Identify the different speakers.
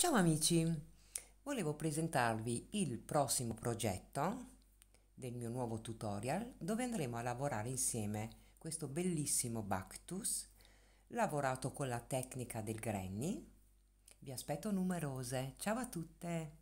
Speaker 1: Ciao amici, volevo presentarvi il prossimo progetto del mio nuovo tutorial dove andremo a lavorare insieme questo bellissimo Bactus lavorato con la tecnica del granny. Vi aspetto numerose, ciao a tutte!